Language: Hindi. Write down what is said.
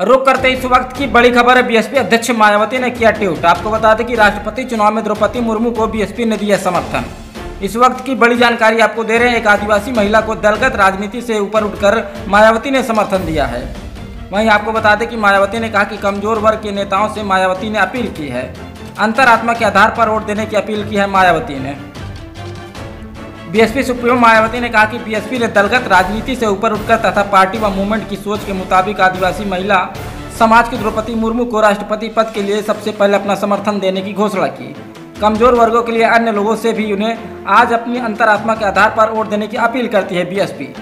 रुक करते इस वक्त की बड़ी खबर। है बीएसपी अध्यक्ष मायावती ने किया ट्वीट। आपको बता दें कि राष्ट्रपति चुनाव में द्रौपदी मुर्मू को बीएसपी ने दिया समर्थन। इस वक्त की बड़ी जानकारी आपको दे रहे हैं, एक आदिवासी महिला को दलगत राजनीति से ऊपर उठकर मायावती ने समर्थन दिया है। वहीं आपको बता दें कि मायावती ने कहा कि कमज़ोर वर्ग के नेताओं से मायावती ने अपील की है। अंतरात्मा के आधार पर वोट देने की अपील की है मायावती ने। बीएसपी सुप्रीमो मायावती ने कहा कि बीएसपी ने दलगत राजनीति से ऊपर उठकर तथा पार्टी व मूवमेंट की सोच के मुताबिक आदिवासी महिला, समाज की द्रौपदी मुर्मू को राष्ट्रपति पद के लिए सबसे पहले अपना समर्थन देने की घोषणा की। कमज़ोर वर्गों के लिए अन्य लोगों से भी उन्हें आज अपनी अंतरात्मा के आधार पर वोट देने की अपील करती है बीएसपी।